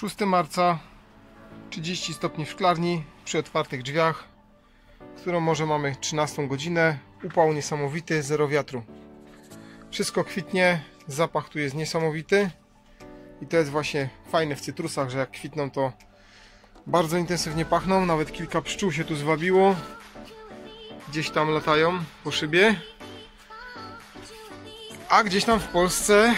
6 marca 30 stopni w szklarni przy otwartych drzwiach, którą może mamy 13 godzinę. Upał niesamowity, zero wiatru. Wszystko kwitnie, zapach tu jest niesamowity i to jest właśnie fajne w cytrusach, że jak kwitną to bardzo intensywnie pachną, nawet kilka pszczół się tu zwabiło. Gdzieś tam latają po szybie. A gdzieś tam w Polsce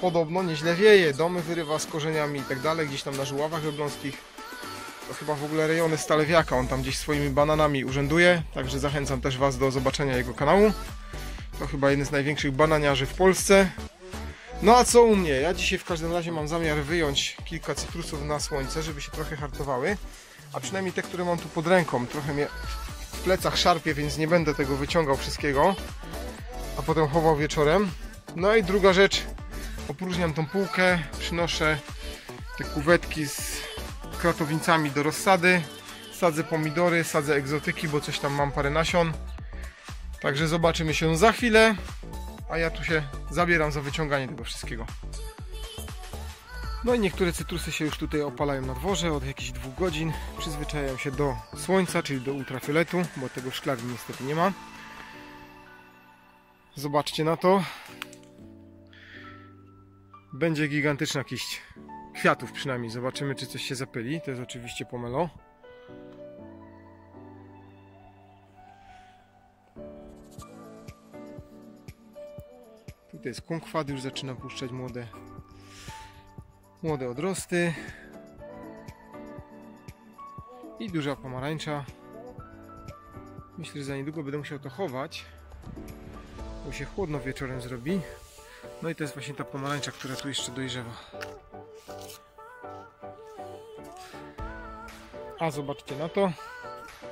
podobno nieźle wieje, domy wyrywa z korzeniami i tak dalej, gdzieś tam na żuławach elbląskich. To chyba w ogóle rejony Stalewiaka, on tam gdzieś swoimi bananami urzęduje, także zachęcam też Was do zobaczenia jego kanału. To chyba jeden z największych bananiarzy w Polsce. No a co u mnie? Ja dzisiaj w każdym razie mam zamiar wyjąć kilka cytrusów na słońce, żeby się trochę hartowały. A przynajmniej te, które mam tu pod ręką. Trochę mnie w plecach szarpie, więc nie będę tego wyciągał wszystkiego. A potem chował wieczorem. No i druga rzecz, opróżniam tą półkę, przynoszę te kuwetki z kratowincami do rozsady. Sadzę pomidory, sadzę egzotyki, bo coś tam mam parę nasion. Także zobaczymy się za chwilę, a ja tu się zabieram za wyciąganie tego wszystkiego. No i niektóre cytrusy się już tutaj opalają na dworze od jakichś dwóch godzin. Przyzwyczajają się do słońca, czyli do ultrafioletu, bo tego w szklarni niestety nie ma. Zobaczcie na to. Będzie gigantyczna kiść kwiatów przynajmniej. Zobaczymy, czy coś się zapyli. To jest oczywiście pomelo. Tutaj jest kunkwat, już zaczyna puszczać młode, młode odrosty. I duża pomarańcza. Myślę, że za niedługo będę musiał to chować, bo się chłodno wieczorem zrobi. No i to jest właśnie ta pomarańcza, która tu jeszcze dojrzewa. A zobaczcie na to,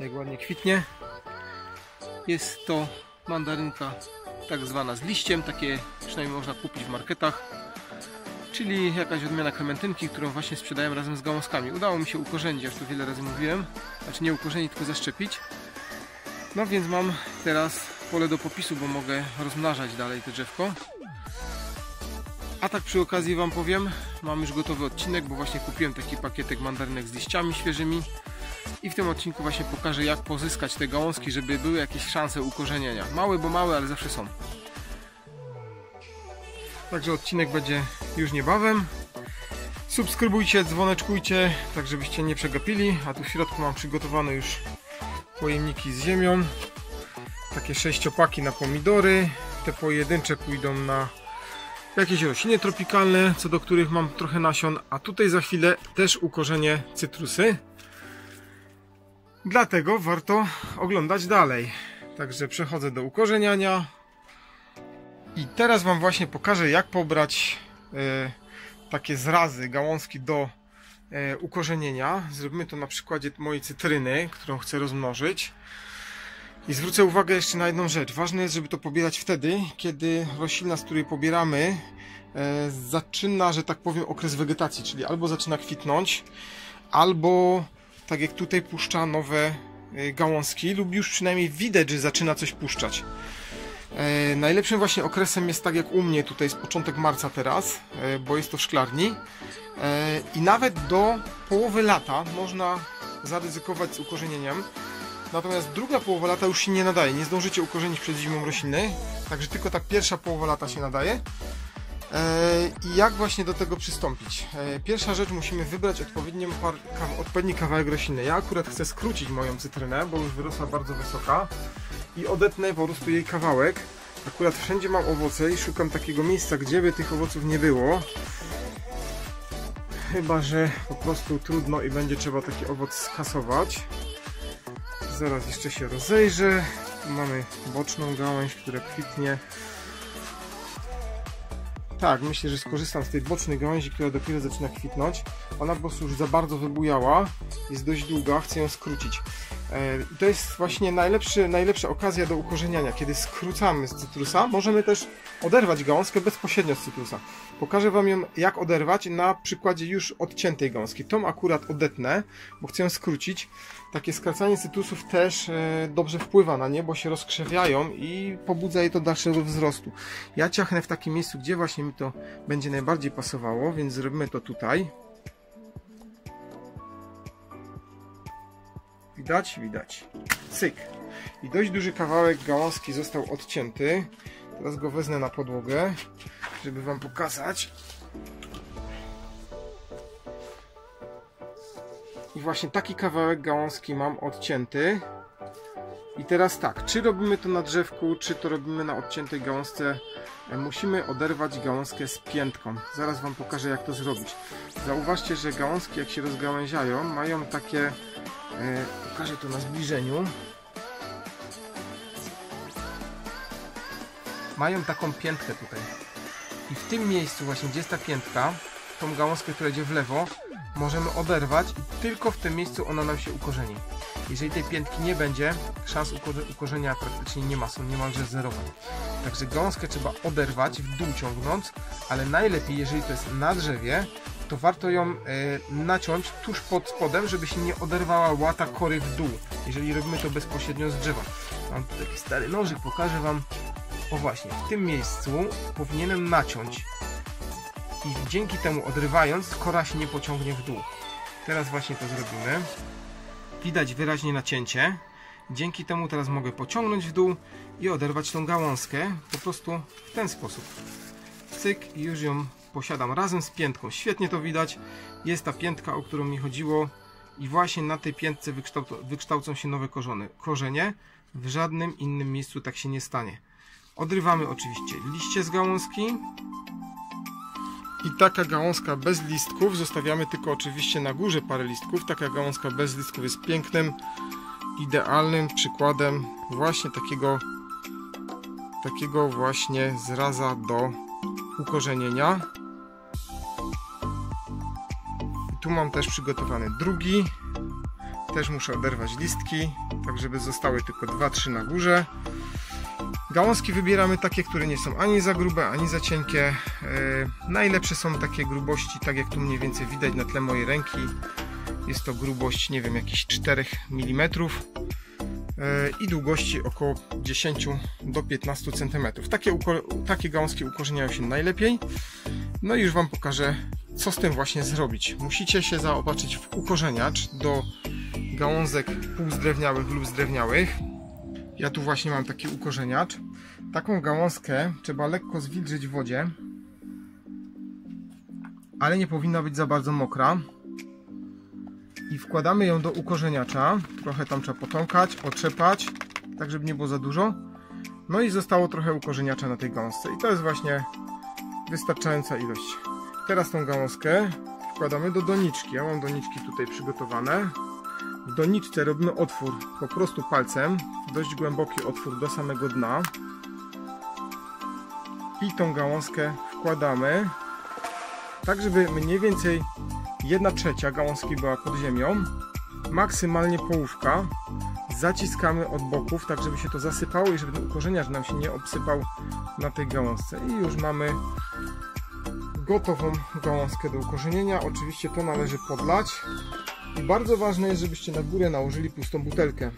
jak ładnie kwitnie. Jest to mandarynka tak zwana z liściem, takie przynajmniej można kupić w marketach. Czyli jakaś odmiana klementynki, którą właśnie sprzedają razem z gałązkami. Udało mi się ukorzenić, aż tu wiele razy mówiłem. Znaczy nie ukorzenić, tylko zaszczepić. No więc mam teraz pole do popisu, bo mogę rozmnażać dalej to drzewko. A tak przy okazji Wam powiem, mam już gotowy odcinek, bo właśnie kupiłem taki pakietek mandarynek z liściami świeżymi i w tym odcinku właśnie pokażę jak pozyskać te gałązki, żeby były jakieś szanse ukorzenienia. Małe, bo małe, ale zawsze są. Także odcinek będzie już niebawem. Subskrybujcie, dzwoneczkujcie, tak żebyście nie przegapili. A tu w środku mam przygotowane już pojemniki z ziemią. Takie sześciopaki na pomidory. Te pojedyncze pójdą na jakieś rośliny tropikalne, co do których mam trochę nasion, a tutaj za chwilę też ukorzenie cytrusy. Dlatego warto oglądać dalej. Także przechodzę do ukorzeniania. I teraz Wam właśnie pokażę, jak pobrać e, takie zrazy, gałązki do e, ukorzenienia. Zrobimy to na przykładzie mojej cytryny, którą chcę rozmnożyć. I zwrócę uwagę jeszcze na jedną rzecz. Ważne jest, żeby to pobierać wtedy, kiedy roślina, z której pobieramy, e, zaczyna, że tak powiem, okres wegetacji, czyli albo zaczyna kwitnąć, albo tak jak tutaj puszcza nowe e, gałązki, lub już przynajmniej widać, że zaczyna coś puszczać. E, najlepszym właśnie okresem jest tak jak u mnie, tutaj jest początek marca teraz, e, bo jest to w szklarni. E, I nawet do połowy lata można zaryzykować z ukorzenieniem. Natomiast druga połowa lata już się nie nadaje. Nie zdążycie ukorzenić przed zimą rośliny. Także tylko tak pierwsza połowa lata się nadaje. E, I jak właśnie do tego przystąpić? E, pierwsza rzecz, musimy wybrać odpowiedni, odpowiedni kawałek rośliny. Ja akurat chcę skrócić moją cytrynę, bo już wyrosła bardzo wysoka i odetnę po prostu jej kawałek. Akurat wszędzie mam owoce i szukam takiego miejsca, gdzie by tych owoców nie było. Chyba, że po prostu trudno i będzie trzeba taki owoc skasować. Zaraz jeszcze się rozejrzę. Tu mamy boczną gałęź, która kwitnie. Tak, myślę, że skorzystam z tej bocznej gałęzi, która dopiero zaczyna kwitnąć. Ona po prostu już za bardzo wybujała, jest dość długa, chcę ją skrócić. E, to jest właśnie najlepszy, najlepsza okazja do ukorzeniania. Kiedy skrócamy z cytrusa, możemy też oderwać gałązkę bezpośrednio z cytrusa. Pokażę Wam ją, jak oderwać na przykładzie już odciętej gałązki. Tą akurat odetnę, bo chcę skrócić. Takie skracanie cytrusów też e, dobrze wpływa na nie, bo się rozkrzewiają i pobudza je to dalszego wzrostu. Ja ciachnę w takim miejscu, gdzie właśnie mi to będzie najbardziej pasowało, więc zrobimy to tutaj. Widać? Widać. Cyk. I dość duży kawałek gałązki został odcięty. Teraz go wezmę na podłogę, żeby Wam pokazać. I właśnie taki kawałek gałązki mam odcięty. I teraz tak, czy robimy to na drzewku, czy to robimy na odciętej gałązce, musimy oderwać gałązkę z piętką. Zaraz Wam pokażę jak to zrobić. Zauważcie, że gałązki jak się rozgałęziają, mają takie, pokażę to na zbliżeniu, mają taką piętkę tutaj. I w tym miejscu właśnie, gdzie jest ta piętka, tą gałązkę, która idzie w lewo, możemy oderwać i tylko w tym miejscu ona nam się ukorzeni. Jeżeli tej piętki nie będzie, szans ukorzenia praktycznie nie ma, są niemalże zerowe. Także gałązkę trzeba oderwać, w dół ciągnąc, ale najlepiej, jeżeli to jest na drzewie, to warto ją y, naciąć tuż pod spodem, żeby się nie oderwała łata kory w dół, jeżeli robimy to bezpośrednio z drzewa. Mam tu taki stary nożyk, pokażę Wam. O właśnie, w tym miejscu powinienem naciąć i dzięki temu odrywając, kora się nie pociągnie w dół. Teraz właśnie to zrobimy. Widać wyraźnie nacięcie. Dzięki temu teraz mogę pociągnąć w dół i oderwać tą gałązkę po prostu w ten sposób. Cyk i już ją posiadam razem z piętką. Świetnie to widać. Jest ta piętka, o którą mi chodziło i właśnie na tej piętce wykształcą się nowe korzony. korzenie. W żadnym innym miejscu tak się nie stanie. Odrywamy oczywiście liście z gałązki. I taka gałązka bez listków, zostawiamy tylko oczywiście na górze parę listków. Taka gałązka bez listków jest pięknym, idealnym przykładem właśnie takiego takiego właśnie zraza do ukorzenienia. Tu mam też przygotowany drugi. Też muszę oderwać listki, tak żeby zostały tylko 2-3 na górze. Gałązki wybieramy takie, które nie są ani za grube, ani za cienkie. E, najlepsze są takie grubości, tak jak tu mniej więcej widać na tle mojej ręki. Jest to grubość, nie wiem, jakichś 4 mm e, i długości około 10 do 15 cm. Takie, takie gałązki ukorzeniają się najlepiej. No i już Wam pokażę, co z tym właśnie zrobić. Musicie się zaopatrzyć w ukorzeniacz do gałązek półzdrewniałych lub zdrewniałych. Ja tu właśnie mam taki ukorzeniacz. Taką gałązkę trzeba lekko zwilżyć w wodzie, ale nie powinna być za bardzo mokra. I wkładamy ją do ukorzeniacza. Trochę tam trzeba potąkać, otrzepać, tak żeby nie było za dużo. No i zostało trochę ukorzeniacza na tej gałązce. I to jest właśnie wystarczająca ilość. Teraz tą gałązkę wkładamy do doniczki. Ja mam doniczki tutaj przygotowane. W doniczce robimy otwór po prostu palcem, dość głęboki otwór do samego dna. I tą gałązkę wkładamy, tak żeby mniej więcej 1 trzecia gałązki była pod ziemią, maksymalnie połówka. Zaciskamy od boków, tak żeby się to zasypało i żeby ten ukorzeniarz nam się nie obsypał na tej gałązce. I już mamy gotową gałązkę do ukorzenienia. Oczywiście to należy podlać i bardzo ważne jest, żebyście na górę nałożyli pustą butelkę.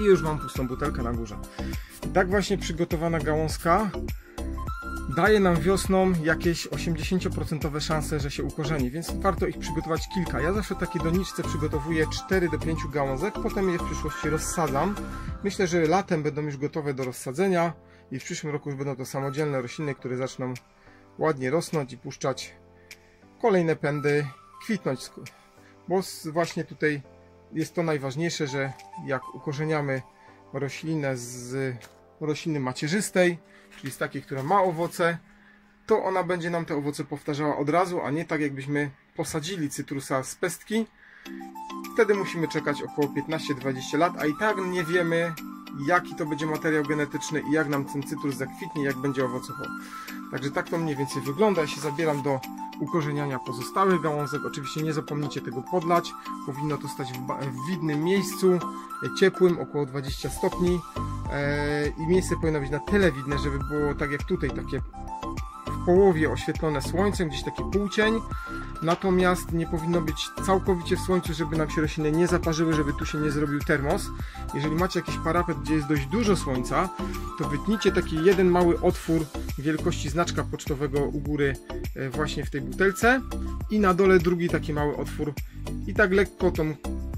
I już mam pustą butelkę na górze. tak właśnie przygotowana gałązka daje nam wiosną jakieś 80% szanse, że się ukorzeni, więc warto ich przygotować kilka. Ja zawsze takie doniczce przygotowuję 4 do 5 gałązek, potem je w przyszłości rozsadzam. Myślę, że latem będą już gotowe do rozsadzenia i w przyszłym roku już będą to samodzielne rośliny, które zaczną ładnie rosnąć i puszczać kolejne pędy, kwitnąć bo właśnie tutaj jest to najważniejsze, że jak ukorzeniamy roślinę z rośliny macierzystej, czyli z takiej, która ma owoce, to ona będzie nam te owoce powtarzała od razu, a nie tak jakbyśmy posadzili cytrusa z pestki. Wtedy musimy czekać około 15-20 lat, a i tak nie wiemy, jaki to będzie materiał genetyczny i jak nam ten cytrus zakwitnie, jak będzie owocował. Także tak to mniej więcej wygląda. Ja się zabieram do ukorzeniania pozostałych gałązek. Oczywiście nie zapomnijcie tego podlać. Powinno to stać w, widnym miejscu, ciepłym, około 20 stopni. E, I miejsce powinno być na tyle widne, żeby było tak jak tutaj, takie w połowie oświetlone słońcem, gdzieś taki półcień. Natomiast nie powinno być całkowicie w słońcu, żeby nam się rośliny nie zaparzyły, żeby tu się nie zrobił termos. Jeżeli macie jakiś parapet, gdzie jest dość dużo słońca, to wytnijcie taki jeden mały otwór wielkości znaczka pocztowego u góry e, właśnie w tej butelce i na dole drugi taki mały otwór i tak lekko tą,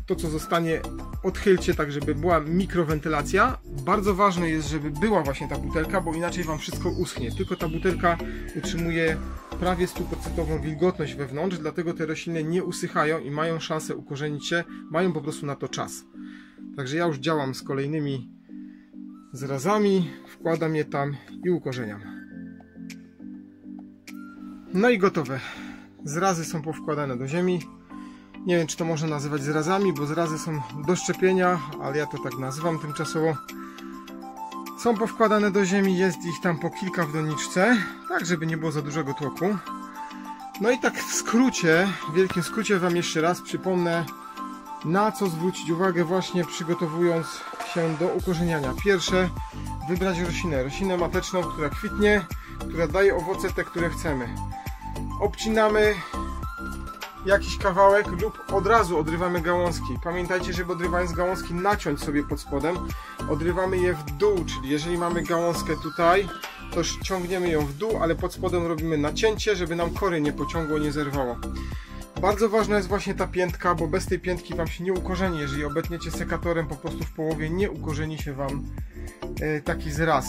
to co zostanie odchylcie tak, żeby była mikrowentylacja. Bardzo ważne jest, żeby była właśnie ta butelka, bo inaczej Wam wszystko uschnie. Tylko ta butelka utrzymuje prawie 100% wilgotność wewnątrz, dlatego te rośliny nie usychają i mają szansę ukorzenić się, mają po prostu na to czas. Także ja już działam z kolejnymi zrazami, wkładam je tam i ukorzeniam. No i gotowe. Zrazy są powkładane do ziemi. Nie wiem, czy to można nazywać zrazami, bo zrazy są do szczepienia, ale ja to tak nazywam tymczasowo. Są powkładane do ziemi, jest ich tam po kilka w doniczce, tak żeby nie było za dużego tłoku. No i tak w skrócie, w wielkim skrócie Wam jeszcze raz przypomnę, na co zwrócić uwagę właśnie przygotowując się do ukorzeniania. Pierwsze, wybrać roślinę, roślinę mateczną, która kwitnie, która daje owoce te, które chcemy. Obcinamy jakiś kawałek lub od razu odrywamy gałązki. Pamiętajcie, żeby odrywając gałązki naciąć sobie pod spodem. Odrywamy je w dół, czyli jeżeli mamy gałązkę tutaj, to ciągniemy ją w dół, ale pod spodem robimy nacięcie, żeby nam kory nie pociągło, nie zerwało. Bardzo ważna jest właśnie ta piętka, bo bez tej piętki Wam się nie ukorzeni. Jeżeli obetniecie sekatorem po prostu w połowie, nie ukorzeni się Wam e, taki zraz.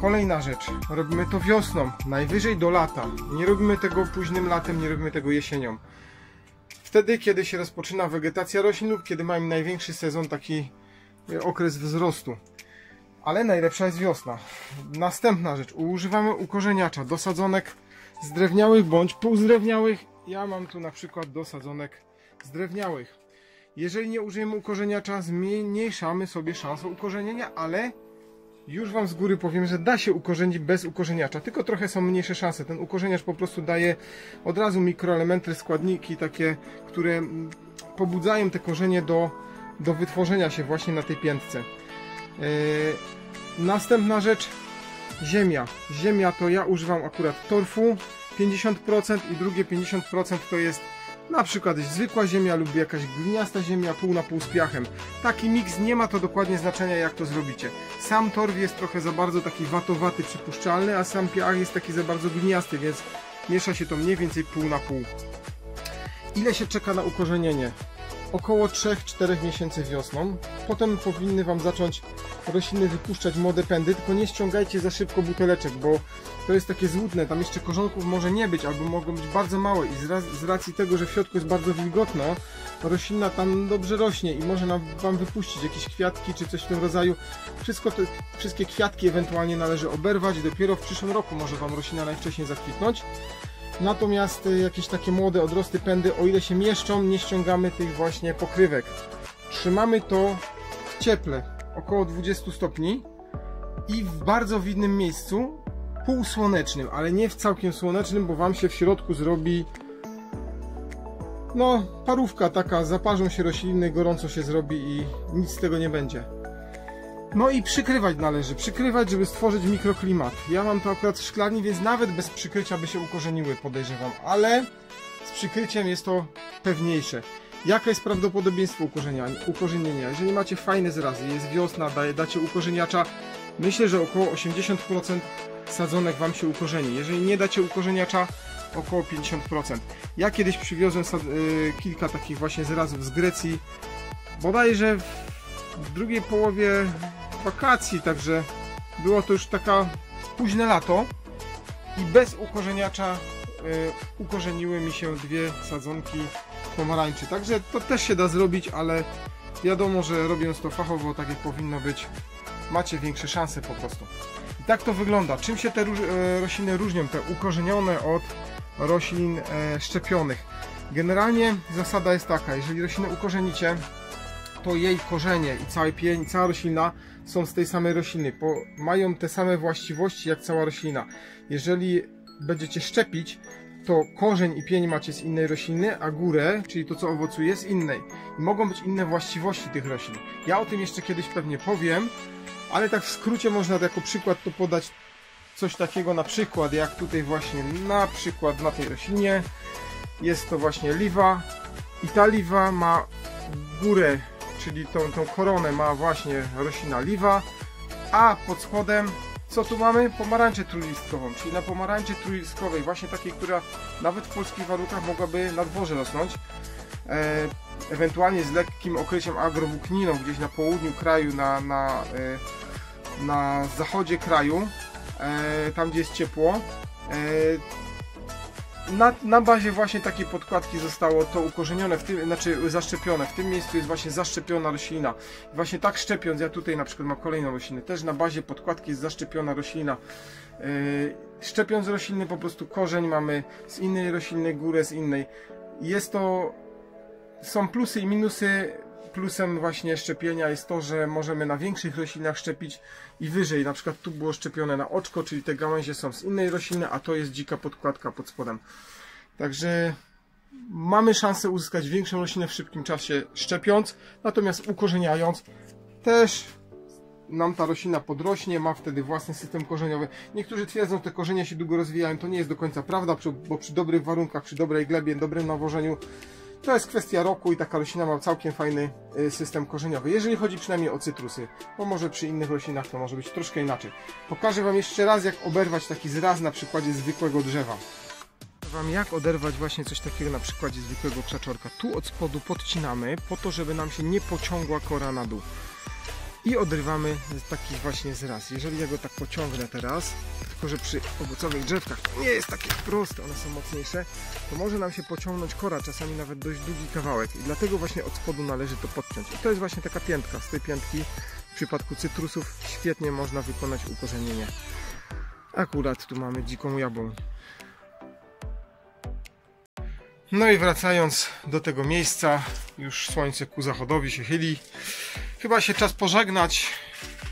Kolejna rzecz, robimy to wiosną, najwyżej do lata. Nie robimy tego późnym latem, nie robimy tego jesienią. Wtedy, kiedy się rozpoczyna wegetacja roślin lub kiedy mamy największy sezon, taki e, okres wzrostu. Ale najlepsza jest wiosna. Następna rzecz, używamy ukorzeniacza do sadzonek zdrewniałych bądź półzdrewniałych. Ja mam tu na przykład do sadzonek zdrewniałych. Jeżeli nie użyjemy ukorzeniacza, zmniejszamy sobie szansę ukorzenienia, ale już Wam z góry powiem, że da się ukorzenić bez ukorzeniacza, tylko trochę są mniejsze szanse. Ten ukorzeniacz po prostu daje od razu mikroelementy, składniki takie, które pobudzają te korzenie do, do wytworzenia się właśnie na tej piętce. Yy, następna rzecz, ziemia. Ziemia to ja używam akurat torfu 50% i drugie 50% to jest na przykład zwykła ziemia lub jakaś gliniasta ziemia pół na pół z piachem. Taki miks nie ma to dokładnie znaczenia jak to zrobicie. Sam torf jest trochę za bardzo taki watowaty, przypuszczalny, a sam piach jest taki za bardzo gliniasty, więc miesza się to mniej więcej pół na pół. Ile się czeka na ukorzenienie? Około 3-4 miesięcy wiosną. Potem powinny Wam zacząć rośliny wypuszczać młode pędy, tylko nie ściągajcie za szybko buteleczek, bo to jest takie złudne, tam jeszcze korzonków może nie być, albo mogą być bardzo małe i z, racji tego, że w środku jest bardzo wilgotno, roślina tam dobrze rośnie i może nam, Wam wypuścić jakieś kwiatki czy coś w tym rodzaju. Wszystko te, wszystkie kwiatki ewentualnie należy oberwać, dopiero w przyszłym roku może Wam roślina najwcześniej zakwitnąć. Natomiast y, jakieś takie młode odrosty pędy, o ile się mieszczą, nie ściągamy tych właśnie pokrywek. Trzymamy to w cieple, około 20 stopni i w bardzo widnym miejscu, półsłonecznym, ale nie w całkiem słonecznym, bo Wam się w środku zrobi no, parówka taka, zaparzą się rośliny, gorąco się zrobi i nic z tego nie będzie. No i przykrywać należy, przykrywać, żeby stworzyć mikroklimat. Ja mam to akurat w szklarni, więc nawet bez przykrycia by się ukorzeniły, podejrzewam, ale z przykryciem jest to pewniejsze. Jakie jest prawdopodobieństwo ukorzenienia? Jeżeli macie fajne zrazy, jest wiosna, daje, dacie ukorzeniacza, myślę, że około 80% sadzonek Wam się ukorzeni. Jeżeli nie dacie ukorzeniacza, około 50%. Ja kiedyś przywiozłem y, kilka takich właśnie zrazów z Grecji, bodajże w drugiej połowie wakacji, także było to już taka późne lato i bez ukorzeniacza y, ukorzeniły mi się dwie sadzonki pomarańczy. Także to też się da zrobić, ale wiadomo, że robiąc to fachowo, tak jak powinno być, macie większe szanse po prostu. I tak to wygląda. Czym się te e, rośliny różnią, te ukorzenione od roślin e, szczepionych? Generalnie zasada jest taka, jeżeli roślinę ukorzenicie, to jej korzenie i cały pień, cała roślina są z tej samej rośliny, mają te same właściwości jak cała roślina. Jeżeli będziecie szczepić, to korzeń i pień macie z innej rośliny, a górę, czyli to co owocuje, z innej. I mogą być inne właściwości tych roślin. Ja o tym jeszcze kiedyś pewnie powiem, ale tak w skrócie można jako przykład to podać coś takiego na przykład, jak tutaj właśnie na przykład na tej roślinie jest to właśnie liwa i ta liwa ma górę czyli tą, tą koronę ma właśnie roślina liwa, a pod spodem co tu mamy? Pomarańczę trójlistkową, czyli na pomarańczy trójlistkowej, właśnie takiej, która nawet w polskich warunkach mogłaby na dworze rosnąć. E, ewentualnie z lekkim okryciem agrowłókniną gdzieś na południu kraju, na, na, e, na zachodzie kraju, e, tam gdzie jest ciepło. Na, na bazie właśnie takiej podkładki zostało to ukorzenione, w tym, znaczy zaszczepione. W tym miejscu jest właśnie zaszczepiona roślina. Właśnie tak szczepiąc, ja tutaj na przykład mam kolejną roślinę, też na bazie podkładki jest zaszczepiona roślina. Szczepiąc rośliny po prostu korzeń mamy z innej rośliny, górę z innej. Jest to są plusy i minusy. Plusem właśnie szczepienia jest to, że możemy na większych roślinach szczepić i wyżej. Na przykład tu było szczepione na oczko, czyli te gałęzie są z innej rośliny, a to jest dzika podkładka pod spodem. Także mamy szansę uzyskać większą roślinę w szybkim czasie szczepiąc, natomiast ukorzeniając też nam ta roślina podrośnie, ma wtedy własny system korzeniowy. Niektórzy twierdzą, że te korzenie się długo rozwijają, to nie jest do końca prawda, bo przy dobrych warunkach, przy dobrej glebie, dobrym nawożeniu to jest kwestia roku i taka roślina ma całkiem fajny y, system korzeniowy. Jeżeli chodzi przynajmniej o cytrusy, bo może przy innych roślinach to może być troszkę inaczej. Pokażę Wam jeszcze raz, jak oberwać taki zraz na przykładzie zwykłego drzewa. Wam jak oderwać właśnie coś takiego na przykładzie zwykłego krzaczorka. Tu od spodu podcinamy po to, żeby nam się nie pociągła kora na dół i odrywamy taki właśnie zraz. Jeżeli ja go tak pociągnę teraz, tylko że przy owocowych drzewkach to nie jest takie proste, one są mocniejsze, to może nam się pociągnąć kora, czasami nawet dość długi kawałek i dlatego właśnie od spodu należy to podciąć. I to jest właśnie taka piętka. Z tej piętki w przypadku cytrusów świetnie można wykonać ukorzenienie. Akurat tu mamy dziką jabłoń. No i wracając do tego miejsca, już słońce ku zachodowi się chyli. Chyba się czas pożegnać.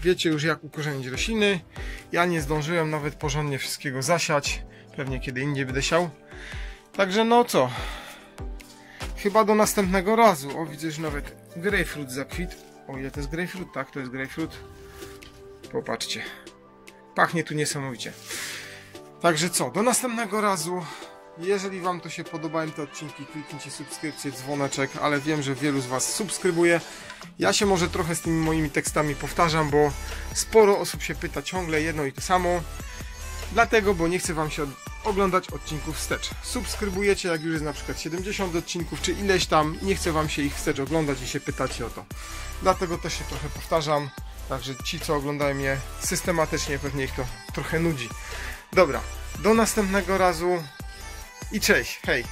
Wiecie już jak ukorzenić rośliny. Ja nie zdążyłem nawet porządnie wszystkiego zasiać. Pewnie kiedy indziej będę siał. Także no co? Chyba do następnego razu. O, widzę, że nawet grejpfrut zakwit. O, ile to jest grejpfrut? Tak, to jest grejpfrut. Popatrzcie. Pachnie tu niesamowicie. Także co? Do następnego razu. Jeżeli Wam to się podobają te odcinki, kliknijcie subskrypcję, dzwoneczek, ale wiem, że wielu z Was subskrybuje. Ja się może trochę z tymi moimi tekstami powtarzam, bo sporo osób się pyta ciągle jedno i to samo. Dlatego, bo nie chcę Wam się oglądać odcinków wstecz. Subskrybujecie, jak już jest na przykład 70 odcinków, czy ileś tam, nie chcę Wam się ich wstecz oglądać i się pytacie o to. Dlatego też się trochę powtarzam, także ci, co oglądają mnie systematycznie, pewnie ich to trochę nudzi. Dobra, do następnego razu i cześć, hej!